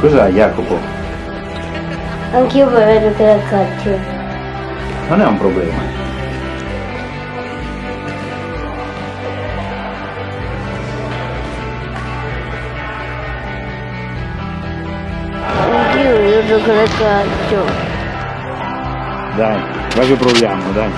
Cos'hai Jacopo? Anch'io vorrei giocare a calcio. Non è un problema. Anch'io voglio giocare a calcio. Dai, vai che proviamo, dai.